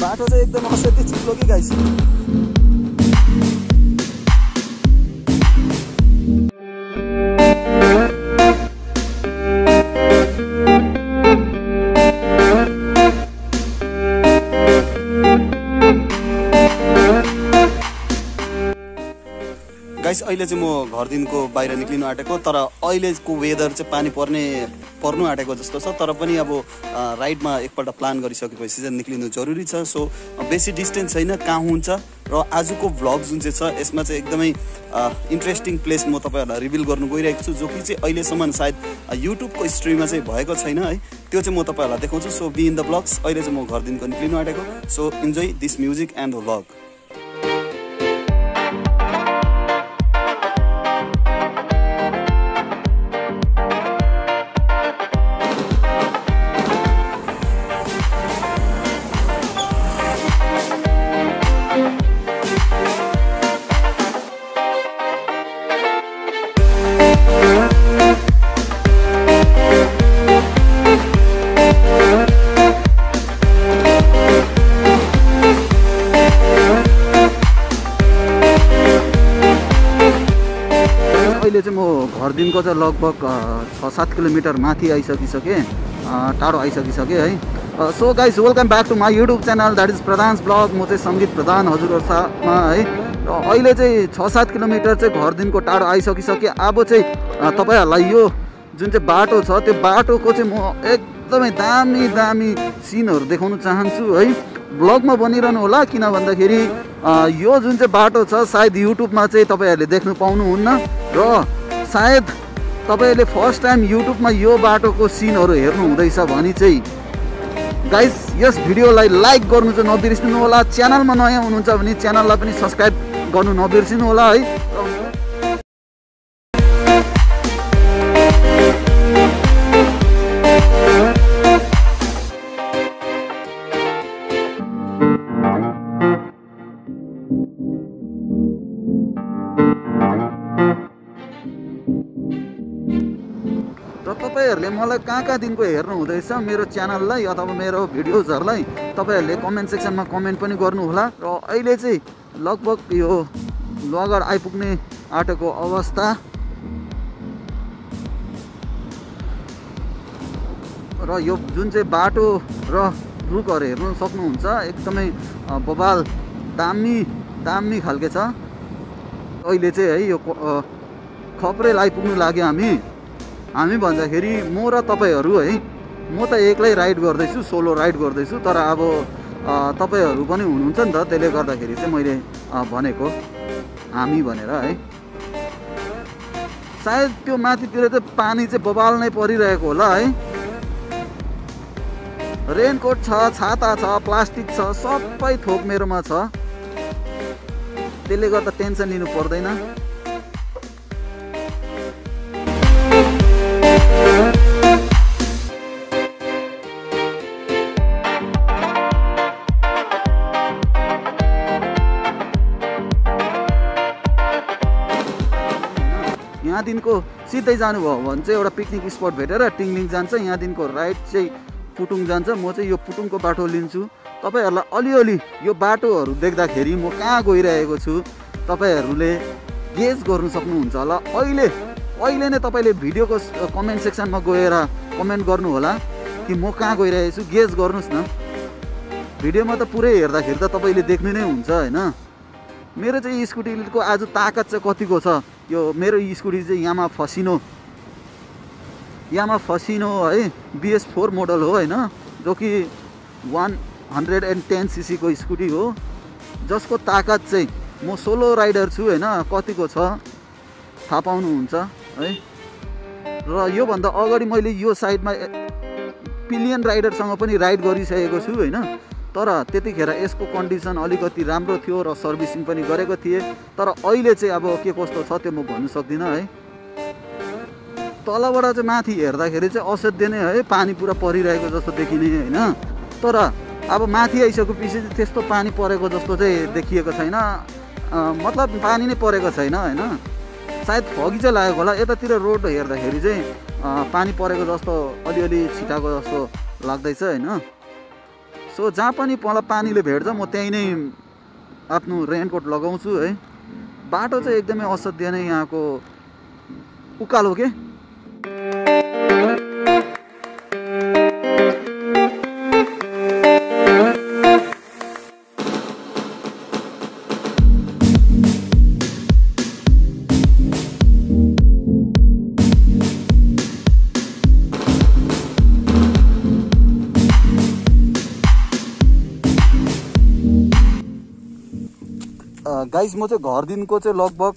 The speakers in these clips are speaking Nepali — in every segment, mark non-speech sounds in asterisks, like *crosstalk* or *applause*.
बाटो चाहिँ एकदम असाध्यै चिप्लो कि गाइस? गाइस अहिले चाहिँ म घरदेखिको बाहिर निक्लिनु आँटेको तर अहिलेको वेदर चाहिँ पानी पर्ने पर्नु आँटेको जस्तो छ तर पनि अब राइडमा एकपल्ट प्लान गरिसकेपछि चाहिँ निक्लिनु जरुरी छ। सो बेसी डिस्टेन्स छैन कहाँ हुन्छ र आजको भ्लग जुन चाहिँ छ यसमा चाहिँ एकदमै इन्ट्रेस्टिङ प्लेस म तपाईँहरूलाई रिभिल गर्नु गइरहेको छु जो कि चाहिँ अहिलेसम्म सायद युट्युबको स्ट्रिममा चाहिँ भएको छैन है। त्यो चाहिँ म तपाईँहरूलाई देखाउँछु। So be in the vlogs अहिले चाहिँ म घरदेखिको निक्लिनु आँटेको। So enjoy this music and the vlog अहिले चाहिँ म घरदेखिको चाहिँ लगभग छ सात किलोमिटर माथि आइसकिसकेँ टाढो आइसकिसकेँ है। So guys welcome back to my YouTube channel that is Pradhan vlog म चाहिँ सङ्गीत प्रधान हजुरहरू साथमा है। र अहिले चाहिँ छ सात किलोमिटर चाहिँ घरदेखिको टाढो आइसकिसकेँ। अब चाहिँ तपाईँहरूलाई यो जुन चाहिँ बाटो छ त्यो बाटोको चाहिँ म एकदमै दामी दामी सिनहरू देखाउन चाहन्छु है। ब्लगमा बनिरहनु होला किन भन्दाखेरि यो जुन चाहिँ बाटो छ सायद युट्युबमा चाहिँ तपाईँहरूले देख्नु पाउनुहुन्न र सायद तपाईँहरूले फर्स्ट टाइम युट्युबमा यो बाटोको सिनहरू हेर्नु हुँदैछ भने चाहिँ गाइस यस भिडियोलाई लाइक गर्नु चाहिँ नबिर्सिनु होला च्यानलमा नयाँ हुनुहुन्छ भने च्यानललाई पनि सब्सक्राइब गर्नु नबिर्सिनु होला है। तपाईँहरूले मलाई कहाँ कहाँदेखिको हेर्नु हुँदैछ मेरो च्यानललाई अथवा मेरो भिडियोजहरूलाई? तपाईँहरूले कमेन्ट सेक्सनमा कमेन्ट पनि गर्नुहोला र अहिले चाहिँ लगभग यो लगड आइपुग्ने आँटेको अवस्था। र यो जुन चाहिँ बाटो र रुखहरू हेर्नु सक्नुहुन्छ एकदमै बबाल दामी दामी खालके छ। अहिले चाहिँ है यो खप्रेल आइपुग्नु लाग्यो हामी। हामी भन्दाखेरि म र तपाईँहरू है म त एक्लै राइड गर्दैछु सोलो राइड गर्दैछु तर अब तपाईँहरू पनि हुनुहुन्छ नि त त्यसले गर्दाखेरि चाहिँ मैले भनेको हामी भनेर है। सायद त्यो माथितिर चाहिँ पानी चाहिँ बबाल नै परिरहेको होला है। रेनकोट छ छाता छ प्लास्टिक छ सबै थोक मेरोमा छ। त्यसले गर्दा टेन्सन लिनु पर्दैन। यहाँदेखिको सिधै जानुभयो भने चाहिँ एउटा पिकनिक स्पट भेटेर टिङलिङ जान्छ। यहाँदेखिको राइट चाहिँ पुटुङ जान्छ। म चाहिँ यो पुटुङको बाटो लिन्छु। तपाईँहरूलाई अलिअलि यो बाटोहरू देख्दाखेरि म कहाँ गइरहेको छु? तपाईँहरूले गेज गर्नु सक्नुहुन्छ होला। अहिले अहिले नै तपाईँले भिडियोको कमेन्ट सेक्सनमा गएर कमेन्ट गर्नु होला कि म कहाँ गइरहेको छु गेज गर्नुहोस् न। भिडियोमा त पुरै हेर्दाखेरि त तपाईँले देख्नु नै हुन्छ होइन? मेरो चाहिँ स्कुटीको आज ताकत चाहिँ कतिको छ? यो मेरो स्कुटी चाहिँ यामा फसिनो। यामा फसिनो है बिएस फोर मोडल हो होइन? जो कि वान हन्ड्रेड एन्ड टेन सिसीको स्कुटी हो। जसको ताकत चाहिँ म सोलो राइडर छु होइन? कतिको छ? थाहा पाउनुहुन्छ। है? र योभन्दा अगाडि मैले यो साइडमा पिलियन राइडरसँग पनि राइड गरिसकेको छु होइन? तर त्यतिखेर यसको कन्डिसन अलिकति राम्रो थियो र सर्भिसिङ पनि गरेको थिएँ। तर अहिले चाहिँ अब के कस्तो छ त्यो म भन्नु सक्दिनँ है? तलबाट चाहिँ माथि हेर्दाखेरि चाहिँ असाध्य नै है पानी पुरा परिरहेको जस्तो देखिने होइन? तर अब माथि आइसकेपछि चाहिँ त्यस्तो पानी परेको जस्तो चाहिँ देखिएको छैन। मतलब पानी नै परेको छैन होइन? सायद फगी चाहिँ लागेको होला। यतातिर रोड हेर्दाखेरि चाहिँ पानी परेको जस्तो अलिअलि छिटाएको जस्तो लाग्दैछ होइन? सो जहाँ पनि मलाई पानीले भेट्छ म त्यहीँ नै आफ्नो रेनकोट लगाउँछु है। बाटो चाहिँ एकदमै असाध्य नै यहाँको उकालो के? गाइस म चाहिँ घरदेखिको चाहिँ लगभग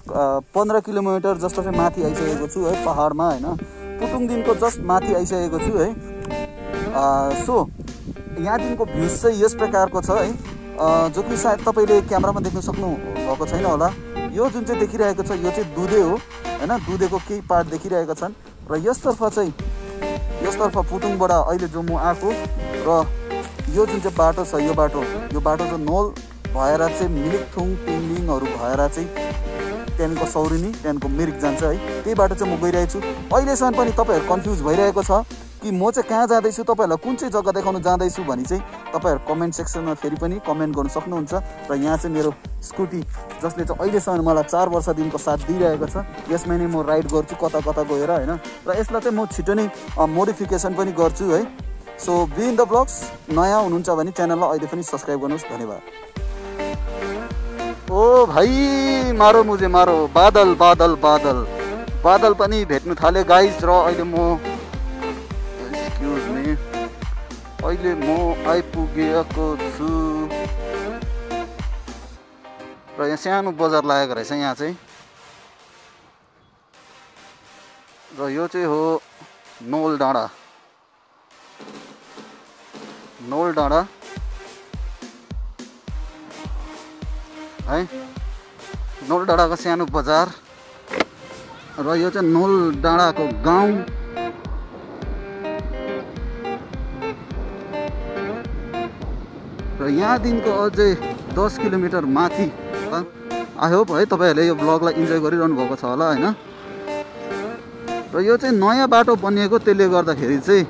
पन्ध्र किलोमिटर जस्तो चाहिँ माथि आइसकेको छु है पहाडमा होइन। पुटुङदेखिको जस्ट माथि आइसकेको छु है। सो यहाँदेखिको भ्युज चाहिँ यस प्रकारको छ है। जो कि सायद तपाईँले क्यामेरामा देख्न सक्नु भएको छैन होला। यो जुन चाहिँ देखिरहेको छ यो चाहिँ दुधे हो होइन। दुधेको केही पार्ट देखिरहेका छन्। र यसतर्फ चाहिँ यसतर्फ पुटुङबाट अहिले जो म आएको र यो जुन चाहिँ बाटो छ यो बाटो यो बाटो चाहिँ नोल भएर चाहिँ मिलिकथुङ पिङलिङहरू भएर चाहिँ त्यहाँदेखिको सौरिनी त्यहाँदेखिको मिरिक जान्छ है। त्यही बाटो चाहिँ म गइरहेको छु अहिलेसम्म पनि तपाईँहरू कन्फ्युज भइरहेको छ कि म चाहिँ कहाँ जाँदैछु तपाईँहरूलाई कुन चाहिँ जग्गा देखाउनु जाँदैछु भनी चाहिँ तपाईँहरू कमेन्ट सेक्सनमा फेरि पनि कमेन्ट गर्नु सक्नुहुन्छ। र यहाँ चाहिँ मेरो स्कुटी जसले चाहिँ अहिलेसम्म मलाई चार वर्षदेखिको साथ दिइरहेको छ यसमै नै म राइड गर्छु कता कता गएर होइन। र यसलाई चाहिँ म छिटो नै मोडिफिकेसन पनि गर्छु है। So be in the vlogs नयाँ हुनुहुन्छ भने च्यानललाई अहिले पनि सब्सक्राइब गर्नुहोस्। धन्यवाद। ओ भाइ मारो मुझे मारो। बादल बादल बादल। बादल पनि भेट्नु थाल्यो गाइज र अहिले म एक्सक्युज अहिले म आइपुगेको छु। र यहाँ सानो बजार लागेको रहेछ यहाँ चाहिँ। र यो चाहिँ हो नोल डाँडा। नोल डाँडा। है। नोल डाँडाको सानो बजार र यो चाहिँ नोल डाँडाको गाउँ। र यहाँदेखिको अझै दस किलोमिटर माथि आई होप है तपाईँहरूले यो ब्लगलाई इन्जोय गरिरहनु भएको छ होला होइन? र यो चाहिँ नयाँ बाटो बनिएको त्यसले गर्दाखेरि चाहिँ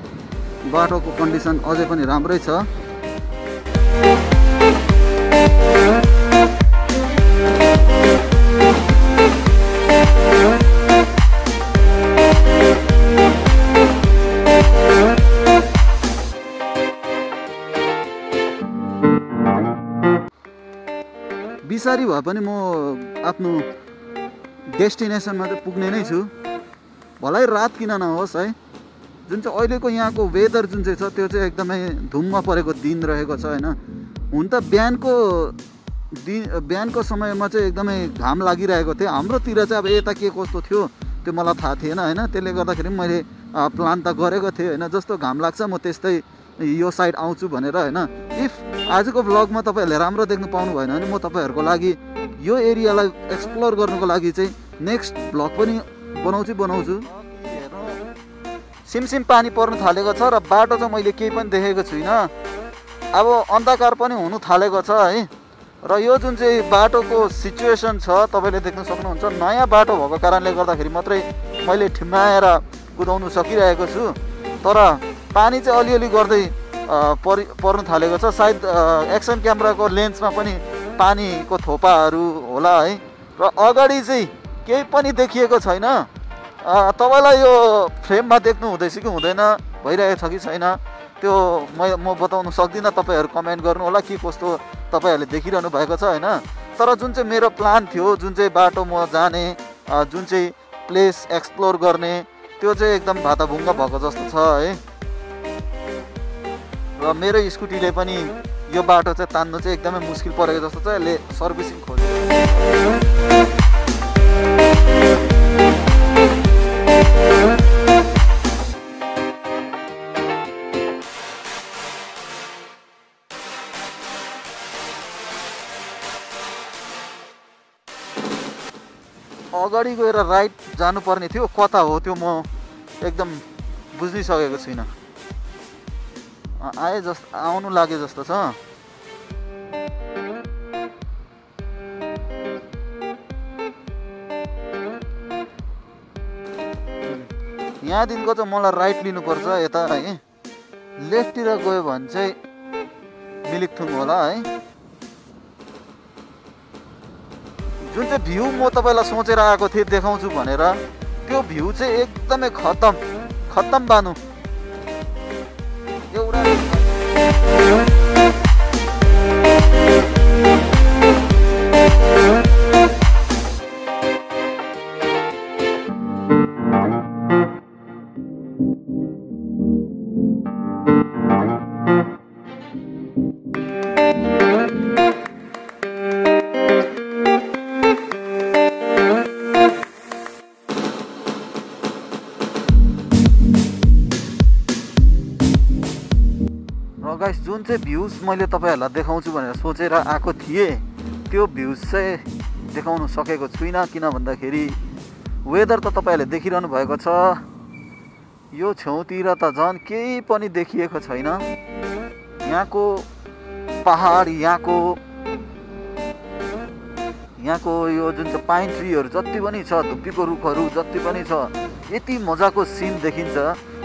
बाटोको कन्डिसन अझै पनि राम्रै छ। बिसारी भए पनि म आफ्नो डेस्टिनेसनमा चाहिँ पुग्ने नै छु। भलै रात किन नहोस् है? जुन चाहिँ अहिलेको यहाँको वेदर जुन चाहिँ छ त्यो चाहिँ एकदमै धुम्म परेको दिन रहेको छ होइन? हुन त बिहानको दिन बिहानको समयमा चाहिँ एकदमै घाम लागिरहेको थियो। हाम्रोतिर चाहिँ अब यता के कस्तो थियो त्यो मलाई थाहा थिएन होइन? त्यसले गर्दाखेरि मैले प्लान त गरेको थिएँ होइन? जस्तो घाम लाग्छ म त्यस्तै यो साइड आउँछु भनेर होइन? इफ आजको भ्लगमा तपाईँहरूले राम्रो देख्नु पाउनु भएन भने म तपाईँहरूको लागि यो एरियालाई एक्सप्लोर गर्नुको लागि चाहिँ नेक्स्ट भ्लग पनि बनाउँछु बनाउँछु। सिमसिम पानी पर्नु थालेको छ र बाटो चाहिँ मैले केही पनि देखेको छुइनँ। अब अन्धकार पनि हुनु थालेको छ है? र यो जुन चाहिँ बाटोको सिचुएसन छ तपाईँले देख्न सक्नुहुन्छ नयाँ बाटो भएको कारणले गर्दाखेरि मात्रै मैले ठिम्माएर कुदाउनु सकिरहेको छु। तर पानी चाहिँ अलिअलि गर्दै परि पर्नु थालेको छ। सायद एक्सन क्यामेराको लेन्समा पनि पानीको थोपाहरू होला है। र अगाडि चाहिँ केही पनि देखिएको छैन। तपाईँलाई यो फ्रेममा देख्नु हुँदैछ कि हुँदैन? भइरहेको छ कि छैन? त्यो म म बताउनु सक्दिनँ। तपाईँहरू कमेन्ट गर्नु होला के कस्तो तपाईँहरूले देखिरहनु भएको छ होइन? तर जुन चाहिँ मेरो प्लान थियो जुन चाहिँ बाटो म जाने जुन चाहिँ प्लेस एक्सप्लोर गर्ने त्यो चाहिँ एकदम भाताभुङ्ग भएको जस्तो छ है। र मेरो स्कुटीले पनि यो बाटो चाहिँ तान्नु चाहिँ एकदमै मुस्किल परेको जस्तो छ। यसले सर्भिसिङ खोज्यो अगाडि गएर राइट जानुपर्ने थियो। कता हो त्यो म एकदम बुझिसकेको छुइनँ। अँ, आए जस्तो आउनु लाग्यो जस्तो छ। यहाँदेखिको चाहिँ मलाई राइट लिनुपर्छ यता है। लेफ्टतिर गयो भने चाहिँ मिलिकथुङ होला है। जुन चाहिँ भ्यू म तपाईँलाई सोचेर आएको थिएँ देखाउँछु भनेर त्यो भ्यू चाहिँ एकदमै खतम खतम बानु। र गाइस जुन चाहिँ भ्युज मैले तपाईँहरूलाई देखाउँछु भनेर सोचेर आएको थिएँ त्यो भ्युज चाहिँ देखाउन सकेको छुइनँ। किन भन्दाखेरि वेदर त तपाईँहरूले देखिरहनु भएको छ। यो छेउतिर त झन् केही पनि देखिएको छैन। यहाँको पहाड यहाँको यहाँको यो जुन चाहिँ पाइन ट्रीहरू जति पनि छ धुप्पीको रुखहरू जति पनि छ यति मजाको सिन देखिन्छ।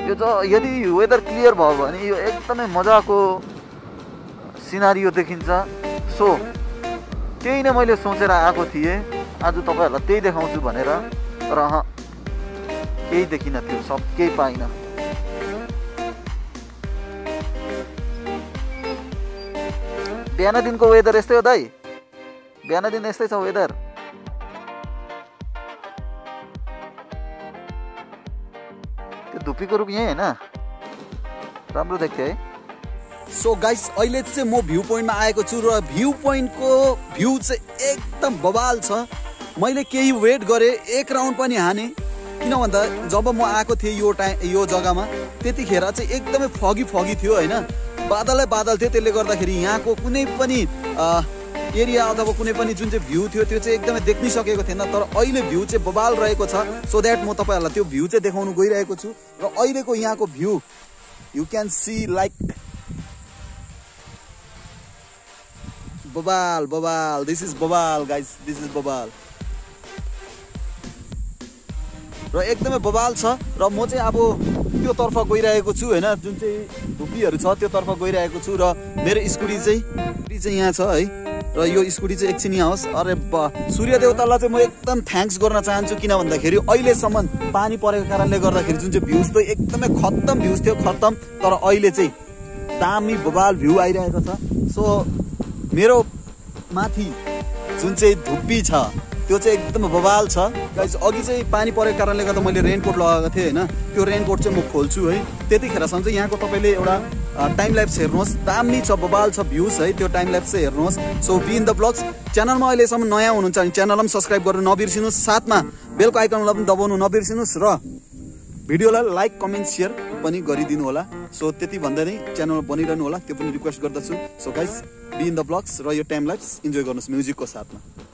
यो ज यदि वेदर क्लियर भयो भने यो एकदमै मजाको सिनारियो देखिन्छ। सो त्यही नै मैले सोचेर आएको थिएँ। आज तपाईँहरूलाई त्यही देखाउँछु भनेर। अहँ, केही देखिनँ त्यो सब केही पाइनँ। बिहान दिनको वेदर यस्तै हो दाइ। बिहान दिन यस्तै छ वेदर त्यो धुप्पीको रूप यहीँ होइन। राम्रो देख्थ्यो है। सो गाइस अहिले चाहिँ म भ्यू पोइन्टमा आएको छु र भ्यू पोइन्टको भ्यू चाहिँ एकदम बवाल छ। मैले केही वेट गरेँ एक राउन्ड पनि हाने। किन भन्दा जब म आएको थिएँ यो टाइम यो जग्गामा त्यतिखेर चाहिँ एकदमै फगी फगी थियो होइन। बादलै बादल थियो त्यसले गर्दाखेरि यहाँको कुनै पनि एरिया अथवा कुनै पनि जुन चाहिँ भ्यू थियो त्यो चाहिँ एकदमै देख्नै सकेको थिएन तर अहिले भ्यू चाहिँ बवाल रहेको छ। सो द्याट म तपाईँहरूलाई त्यो भ्यू चाहिँ देखाउनु गइरहेको छु। र अहिलेको यहाँको view you can see like बबाल बबाल दिस इज बबाल गाइस दिस इज बबाल। र एकदमै बबाल छ र म चाहिँ अब त्योतर्फ गइरहेको छु होइन? जुन चाहिँ धुप्पीहरू छ त्योतर्फ गइरहेको छु र मेरो स्कुटी चाहिँ चाहिँ यहाँ छ है। र यो स्कुटी चाहिँ एकछिन यहाँ अरे सूर्य देवतालाई चाहिँ म एकदम थ्याङ्क्स गर्न चाहन्छु किन भन्दाखेरि अहिलेसम्म पानी परेको कारणले गर्दाखेरि जुन चाहिँ भ्युज त एकदमै खत्तम भ्युज थियो खत्तम। तर अहिले चाहिँ दामी बबाल भ्यू आइरहेको छ। सो मेरो माथि जुन चाहिँ धुप्पी छ त्यो चाहिँ एकदम बवाल छ। गाइस अघि चाहिँ पानी परेको कारणले गर्दा मैले रेनकोट लगाएको थिएँ होइन? त्यो रेनकोट चाहिँ म खोल्छु है। त्यतिखेरसम्म चाहिँ यहाँको तपाईँले एउटा टाइम ल्याप्स हेर्नुहोस्। दामी छ बवाल छ भ्युज है। त्यो टाइम ल्याप्स चाहिँ हेर्नुहोस्। So be in the vlogs च्यानलमा अहिलेसम्म नयाँ हुनुहुन्छ भने च्यानललाई पनि सब्सक्राइब गर्नु नबिर्सिनुहोस्। साथमा बेलको आइकनलाई पनि दबाउनु नबिर्सिनुहोस् र भिडियोलाई लाइक कमेन्ट सेयर पनि गरिदिनु होला। सो त्यति भन्दै नै च्यानल बनिरहनु होला। त्यो पनि रिक्वेस्ट गर्दछु। So guys be in the vlogs र यो टाइम लाइफ इन्जोय गर्नुहोस् म्युजिकको साथमा।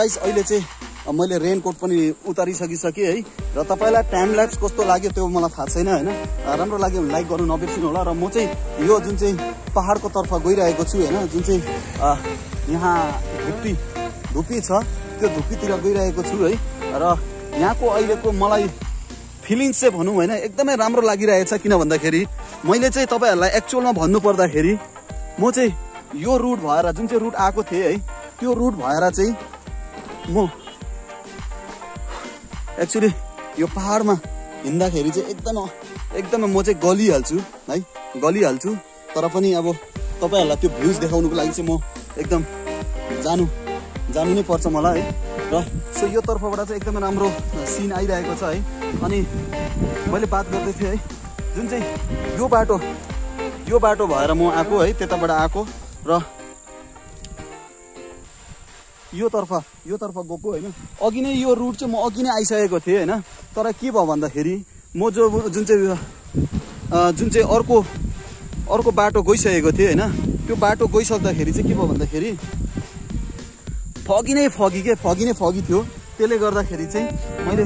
गाइस अहिले चाहिँ मैले रेनकोट पनि उतारिसकिसकेँ है। र तपाईँलाई टाइम ल्याप्स कस्तो लाग्यो त्यो मलाई थाहा छैन होइन? राम्रो लाग्यो भने लाइक गर्नु नबिर्सिनु होला। र म चाहिँ यो जुन चाहिँ पहाडको तर्फ गइरहेको छु होइन? जुन चाहिँ यहाँ धुप्पी धुप्पी छ त्यो धुप्पीतिर गइरहेको छु है। र यहाँको अहिलेको मलाई फिलिङ्स चाहिँ भनौँ होइन? एकदमै राम्रो लागिरहेछ किन भन्दाखेरि मैले चाहिँ तपाईँहरूलाई एक्चुअलमा भन्नु पर्दाखेरि म चाहिँ यो रुट भएर जुन चाहिँ रुट आएको थिएँ है त्यो रुट भएर चाहिँ म एक्चुली यो पहाडमा हिँड्दाखेरि चाहिँ एकदमै एकदमै म चाहिँ गलिहाल्छु है? गलिहाल्छु तर पनि अब तपाईँहरूलाई त्यो भ्युज देखाउनुको लागि चाहिँ म एकदम जानु जानु नै पर्छ मलाई है? र सो यो तर्फबाट चाहिँ एकदमै राम्रो सिन आइरहेको छ है? अनि मैले बात गर्दै थिएँ है? जुन चाहिँ यो बाटो यो बाटो भएर म आएको है? त्यताबाट आएको र यो तर्फ यो तर्फ गएको होइन। अघि नै यो रुट चाहिँ म अघि नै आइसकेको थिएँ होइन। तर के भयो भन्दाखेरि म जो जुन चाहिँ जुन चाहिँ अर्को अर्को बाटो गइसकेको थिएँ होइन त्यो बाटो गइसक्दाखेरि चाहिँ के भयो भन्दाखेरि फगी नै फगी के फगी नै फगी थियो। त्यसले गर्दाखेरि चाहिँ मैले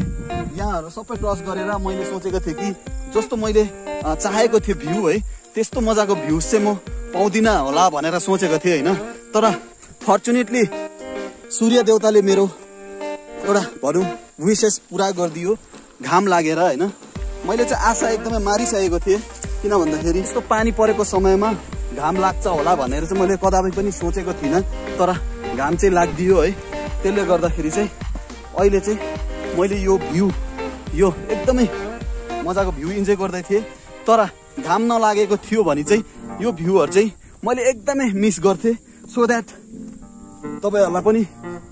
यहाँहरू सबै क्रस गरेर मैले सोचेको थिएँ कि जस्तो मैले चाहेको थिएँ भ्यू है त्यस्तो मजाको भ्युज चाहिँ म पाउँदिनँ होला भनेर सोचेको थिएँ होइन। तर फर्चुनेटली सूर्य देवताले मेरो एउटा भनौँ विसेस पुरा गरिदियो। घाम लागेर होइन? मैले चाहिँ आशा एकदमै मारिसकेको थिएँ किन भन्दाखेरि यस्तो पानी परेको समयमा घाम लाग्छ होला भनेर चाहिँ मैले कदापि पनि सोचेको थिइनँ तर घाम चाहिँ लाग्दियो है। त्यसले गर्दाखेरि चाहिँ अहिले चाहिँ मैले यो भ्यू यो एकदमै मजाको भ्यू इन्जोय गर्दै थिएँ। तर घाम नलागेको थियो भने चाहिँ यो भ्यूहरू चाहिँ मैले एकदमै मिस गर्थेँ। सो द्याट तपाईँहरूलाई पनि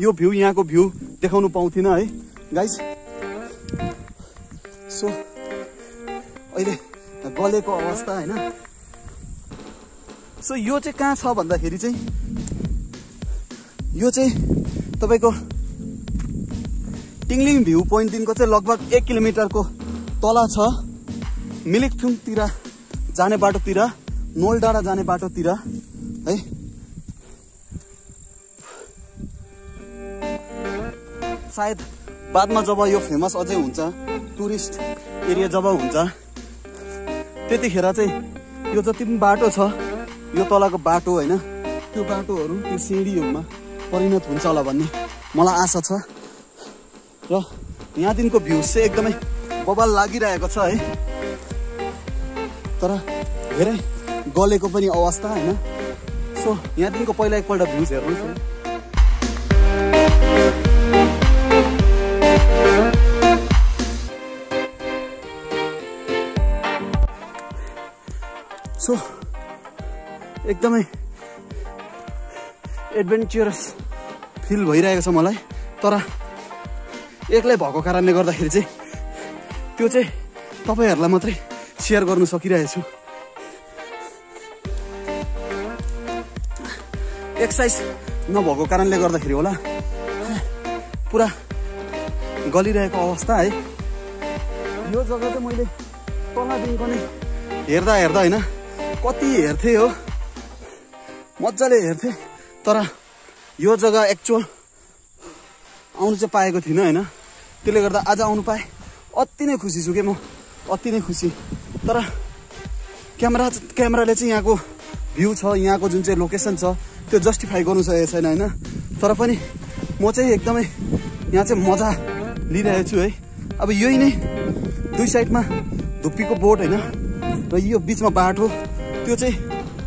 यो भ्यू यहाँको भ्यू देखाउनु पाउँथिनँ है। गाइस सो अहिले गलेको अवस्था होइन। सो यो चाहिँ कहाँ छ भन्दाखेरि चाहिँ यो चाहिँ तपाईँको टिङ्लिङ भ्यू पोइन्टदेखिको चाहिँ लगभग एक किलोमिटरको तल छ। मिलिकथुङतिर जाने बाटोतिर नोल डाँडा जाने बाटोतिर है। सायद बादमा जब यो फेमस अझै हुन्छ टुरिस्ट एरिया जब हुन्छ त्यतिखेर चाहिँ यो जति पनि बाटो छ यो तलको बाटो होइन त्यो बाटोहरू त्यो सिँढीहरूमा परिणत हुन्छ होला भन्ने मलाई आशा छ। र यहाँदेखिको भ्युज चाहिँ एकदमै बबाल लागिरहेको छ है। तर धेरै गलेको पनि अवस्था होइन। सो यहाँदेखिको पहिला एकपल्ट भ्युज हेर्नुहोस् है। सो एकदमै एडभेन्चरस फिल भइरहेको छ मलाई। तर एक्लै भएको कारणले गर्दाखेरि चाहिँ त्यो चाहिँ तपाईँहरूलाई मात्रै सेयर गर्नु सकिरहेछु। एक्सर्साइज नभएको कारणले गर्दाखेरि होला। पुरा गलिरहेको अवस्था है। यो जग्गा चाहिँ मैले तलदेखिको नै हेर्दा हेर्दा होइन कति हेर्थेँ हो? मजाले हेर्थेँ। तर यो जग्गा एक्चुअल आउनु चाहिँ पाएको थिइनँ होइन? त्यसले गर्दा आज आउनु पाएँ। अति नै खुसी छु कि म? अति नै खुसी। तर क्यामेरा क्यामेराले चाहिँ यहाँको भ्यू छ यहाँको जुन चाहिँ लोकेसन छ त्यो जस्टिफाई गर्नु सकेको छैन होइन? तर पनि म चाहिँ एकदमै यहाँ चाहिँ मजा लिइरहेको छु है? अब यही नै दुई साइडमा धुप्पीको बोट होइन? र यो बिचमा बाटो त्यो चाहिँ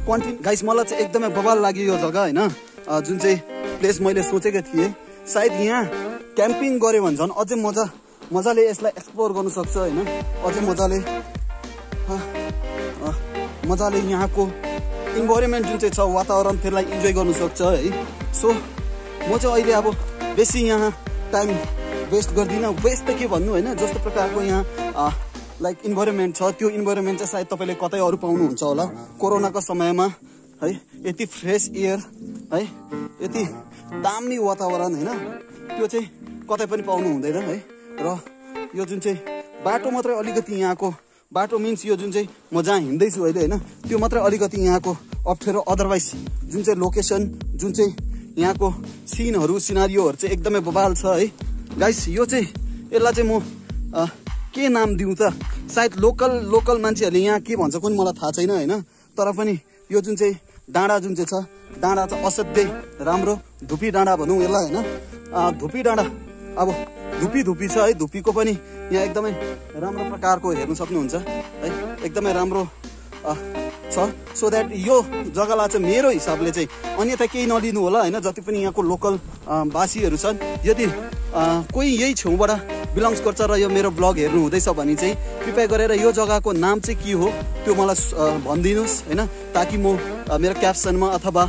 कन्टिन्यू गाइस मलाई चाहिँ एकदमै बबाल लाग्यो यो जग्गा होइन? जुन चाहिँ प्लेस मैले सोचेको थिएँ। सायद यहाँ क्याम्पिङ गऱ्यो भने झन् अझै मजा मजाले यसलाई एक्सप्लोर गर्नु सक्छ होइन? अझै मजाले मजाले यहाँको इन्भाइरोमेन्ट जुन चाहिँ छ वातावरण त्यसलाई इन्जोय गर्नु सक्छ है? सो म चाहिँ अहिले अब बेसी यहाँ टाइम वेस्ट गर्दिनँ। वेस्ट त के भन्नु होइन? जस्तो प्रकारको यहाँ लाइक इन्भाइरोमेन्ट छ त्यो इन्भाइरोमेन्ट चाहिँ सायद तपाईँले कतै अरू पाउनुहुन्छ होला। कोरोनाको समयमा है यति फ्रेस एयर है यति दामी वातावरण होइन त्यो चाहिँ कतै पनि पाउनु हुँदैन है। र यो जुन चाहिँ बाटो मात्रै अलिकति यहाँको बाटो मिन्स यो जुन चाहिँ म जहाँ हिँड्दैछु अहिले होइन त्यो मात्रै अलिकति यहाँको अप्ठ्यारो। अदरवाइज जुन चाहिँ लोकेसन जुन चाहिँ यहाँको सिनहरू सिनारीहरू चाहिँ एकदमै बबाल छ है। गाइस यो चाहिँ यसलाई चाहिँ म के नाम दिउँ त? सायद लोकल लोकल मान्छेहरूले यहाँ के भन्छ पनि मलाई थाहा छैन होइन? तर पनि यो जुन चाहिँ डाँडा जुन चाहिँ छ डाँडा चाहिँ असाध्यै राम्रो धुपी डाँडा भनौँ यसलाई होइन? धुपी डाँडा अब धुपी धुपी छ है धुपीको पनि यहाँ एकदमै राम्रो प्रकारको हेर्नु सक्नुहुन्छ है? एकदमै राम्रो छ। सो द्याट यो जग्गालाई चाहिँ मेरो हिसाबले चाहिँ अन्यथा केही नलिनु होला होइन? जति पनि यहाँको लोकल अ, वासीहरू छन् यदि कोही यही छेउबाट बिलोङ्स गर्छ र यो मेरो ब्लग हेर्नु हुँदैछ भने चाहिँ कृपया गरेर यो जग्गाको नाम चाहिँ के हो त्यो मलाई भनिदिनुहोस् होइन? ताकि म मेरो क्याप्सनमा अथवा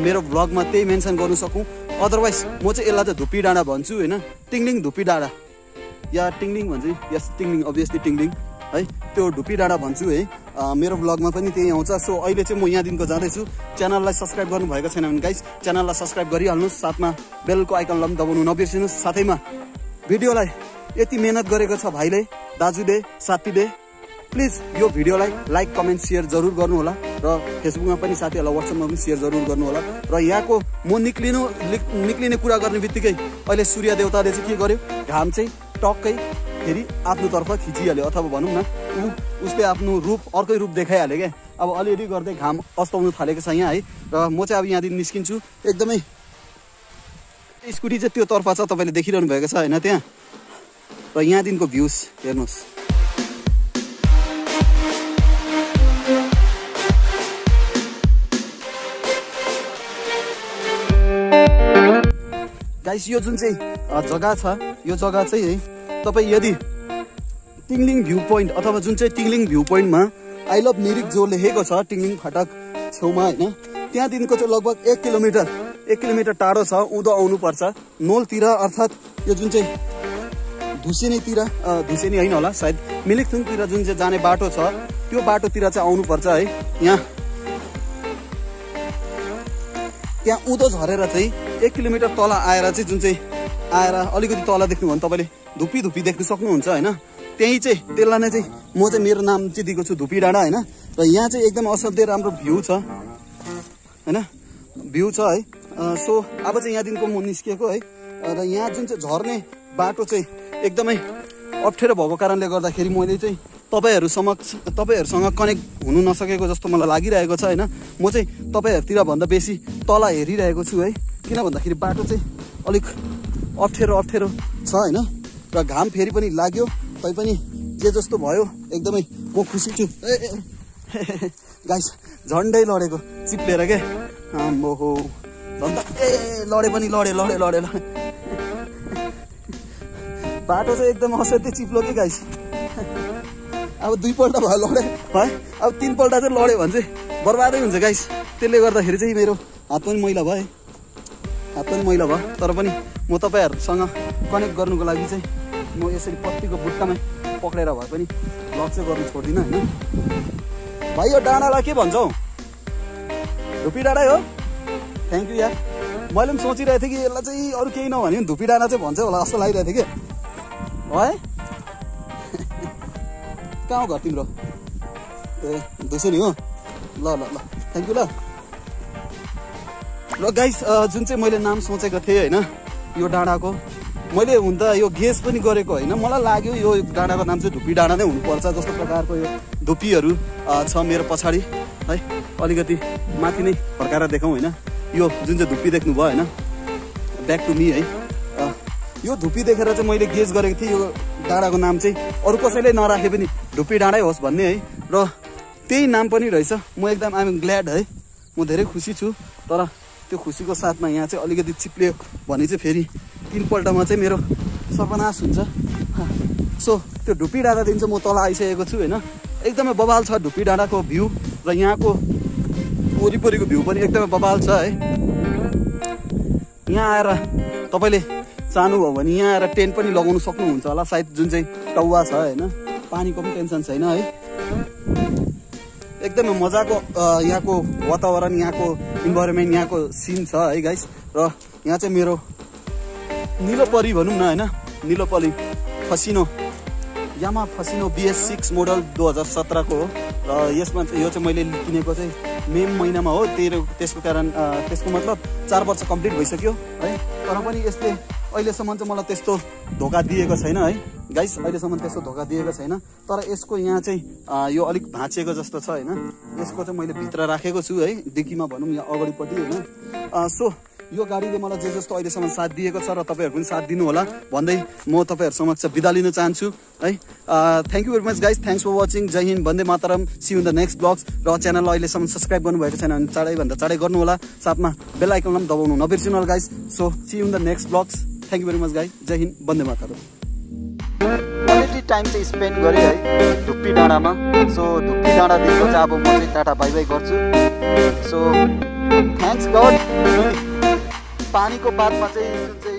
मेरो ब्लगमा त्यही मेन्सन गर्नु सकौँ। अदरवाइज म चाहिँ यसलाई चाहिँ धुपी डाँडा भन्छु होइन? टिङ्लिङ धुपी डाँडा। या टिङलिङ भन्छ। यस टिङलिङ अभियसली टिङलिङ है? त्यो ढुपी डाँडा भन्छु है? मेरो ब्लगमा पनि त्यही आउँछ। सो अहिले चाहिँ म यहाँदेखिको जाँदैछु। च्यानललाई सब्सक्राइब गर्नुभएको छैन भने गाइस च्यानललाई सब्सक्राइब गरिहाल्नुहोस्। साथमा बेलको आइकनलाई पनि दबाउनु नबिर्सिनुहोस्। साथैमा भिडियोलाई यति मेहनत गरेको छ भाइले दाजुले साथीले प्लिज यो भिडियोलाई लाइक कमेन्ट सेयर जरुर गर्नुहोला र फेसबुकमा पनि साथीहरूलाई वाट्सएपमा पनि सेयर जरुर गर्नुहोला र यहाँको म निक्लिनु निक्लिने कुरा गर्ने बित्तिकै अहिले सूर्य देवताले चाहिँ के गर्यो? घाम चाहिँ टक्कै फेरि आफ्नोतर्फ खिचिहाल्यो। अथवा भनौँ न ऊ उसले आफ्नो रूप अर्कै रूप देखाइहाल्यो क्या। अब अलिअलि गर्दै घाम अस्ताउनु थालेको छ यहाँ है। र म चाहिँ अब यहाँदेखि निस्किन्छु। एकदमै स्कुटी चाहिँ त्यो तर्फ छ तपाईँले देखिरहनु भएको छ होइन त्यहाँ? र यहाँदेखिको भ्युज हेर्नुहोस्। गाइस यो जुन चाहिँ जग्गा छ यो जग्गा चाहिँ है तपाईँ यदि टिङ्लिङ भ्यू पोइन्ट अथवा जुन चाहिँ टिङ्लिङ भ्यू पोइन्टमा आई लभ मिरिक जो लेखेको छ टिङ्लिङ फाटक छेउमा होइन त्यहाँदेखिको चाहिँ लगभग एक किलोमिटर एक किलोमिटर टाढो छ उँधो आउनुपर्छ। नोलतिर अर्थात् यो जुन चाहिँ धुसेनीतिर धुसेनी होइन होला सायद मिलिकथुङतिर जुन चाहिँ जाने बाटो छ त्यो बाटोतिर चाहिँ आउनुपर्छ है। यहाँ त्यहाँ उँधो झरेर चाहिँ एक किलोमिटर तल आएर चाहिँ जुन चाहिँ आएर अलिकति तल देख्नु भने तपाईँले धुप्पी धुप्पी देख्न सक्नुहुन्छ होइन? त्यहीँ चाहिँ त्यसलाई नै चाहिँ म चाहिँ मेरो नाम चाहिँ दिएको छु धुप्पी डाँडा होइन? र यहाँ चाहिँ एकदम असाध्यै राम्रो भ्यू छ होइन? भ्यू छ है। सो अब चाहिँ यहाँदेखिको म निस्किएको है र यहाँ जुन चाहिँ झर्ने बाटो चाहिँ एकदमै अप्ठ्यारो भएको कारणले गर्दाखेरि मैले चाहिँ तपाईँहरू समक्ष तपाईँहरूसँग कनेक्ट हुनु नसकेको जस्तो मलाई लागिरहेको छ होइन म चाहिँ तपाईँहरूतिर भन्दा बेसी तल हेरिरहेको छु है किन भन्दाखेरि बाटो चाहिँ अलिक अप्ठ्यारो अप्ठ्यारो छ होइन र घाम फेरि पनि लाग्यो तैपनि जे जस्तो भयो एकदमै म खुसी छु ए गाइस झन्डै लडेको चिप्लेर के आम्बो हो ए लडे पनि लडे लडे लडे लडे। बाटो चाहिँ एकदम असाध्यै चिप्लो के गाइस? अब दुईपल्ट भयो लडे। है अब तिनपल्ट चाहिँ लड्यो भने चाहिँ बर्बादै हुन्छ गाइस। त्यसले गर्दाखेरि चाहिँ मेरो हात पनि मैला भयो। हात पनि मैला भयो। तर पनि म तपाईँहरूसँग कनेक्ट गर्नुको लागि चाहिँ म यसरी पत्तीको बुट्टामै पक्रेर भए पनि लक चाहिँ गर्नु छोड्दिनँ होइन? भाइ यो डाँडालाई के भन्छ? धुपी डाँडै हो। थ्याङ्क यू यार मैले पनि सोचिरहेको थिएँ कि यसलाई चाहिँ अरू केही नभने पनि धुपी डाँडा चाहिँ भन्छ होला जस्तो लागिरहेको थियो कि। है *laughs* कहाँ हो घर तिम्रो? ए दुसो नि हो? ल ल ल। थ्याङ्क यू ल। र गाइस जुन चाहिँ मैले नाम सोचेको थिएँ होइन यो डाँडाको मैले हुन त यो गेस पनि गरेको होइन। मलाई लाग्यो यो डाँडाको नाम चाहिँ धुप्पी डाँडा नै हुनुपर्छ जस्तो प्रकारको यो धुप्पीहरू छ मेरो पछाडि। है अलिकति माथि नै फर्काएर देखाउँ होइन। यो जुन चाहिँ धुप्पी देख्नुभयो होइन? ब्याक टु मी है। यो धुप्पी देखेर चाहिँ मैले गेस गरेको थिएँ यो डाँडाको नाम चाहिँ। अरू कसैले नराखे पनि धुप्पी डाँडै होस् भन्ने है। र त्यही नाम पनि रहेछ। म एकदम आइएम ग्ल्याड है। म धेरै खुसी छु। तर त्यो खुसीको साथमा यहाँ चाहिँ अलिकति चिप्लियो भने चाहिँ फेरि तिनपल्टमा चाहिँ मेरो सर्वनाश हुन्छ। सो त्यो धुप्पी डाँडादेखि चाहिँ म तल आइसकेको छु होइन। एकदमै बबाल छ धुप्पी डाँडाको भ्यू र यहाँको वरिपरिको भ्यू पनि एकदमै बबाल छ है। यहाँ आएर तपाईँले चाहनुभयो भने यहाँ आएर टेन्ट पनि लगाउनु सक्नुहुन्छ होला। सायद जुन चाहिँ टौवा छ होइन। पानीको पनि टेन्सन छैन है। एकदमै मजाको यहाँको वातावरण यहाँको इन्भाइरोमेन्ट यहाँको सिन छ है गाइस र यहाँ चाहिँ मेरो निलोपरी भनौँ न होइन। निलोपरी Fascino Yamaha Fascino BS six model दुई हजार सत्रको र यसमा यो चाहिँ मैले किनेको चाहिँ मे महिनामा हो। तेरो त्यसको कारण त्यसको मतलब चार वर्ष कम्प्लिट भइसक्यो है। तर पनि यसले अहिलेसम्म चाहिँ मलाई त्यस्तो धोका दिएको छैन है। गाइस अहिलेसम्म त्यस्तो धोका दिएको छैन। तर यसको यहाँ चाहिँ यो अलिक भाँचिएको जस्तो छ होइन। यसको चाहिँ मैले भित्र राखेको छु है। डिक्कीमा भनौँ यहाँ अगाडिपट्टि होइन। सो यो गाडीले मलाई जे जस्तो अहिलेसम्म साथ दिएको छ र तपाईँहरू पनि साथ दिनु होला। भन्दै म तपाईँहरू समक्ष बिदा लिन चाहन्छु है। Thank you very much guys thanks for watching जय हिन्द वन्दे मातरम see in the next vlogs र च्यानललाई अहिलेसम्म सब्सक्राइब गर्नुभएको छैन भने चाँडैभन्दा चाँडै गर्नु होला साथमा बेल आइकनलाई पनि दबाउनु नबिर्सिनु होला guys so see in the next vlogs thank you very much guys जय हिन्द वन्दे मातरम क्वालिटी टाइम चाहिँ स्पेन्ड गरेँ है धुप्पी डाँडामा। सो धुप्पी डाँडादेखिको चाहिँ अब म चाहिँ टाटा बाई बाई गर्छु। सो थ्याङ्क्स गड पानीको बादमा चाहिँ जुन चाहिँ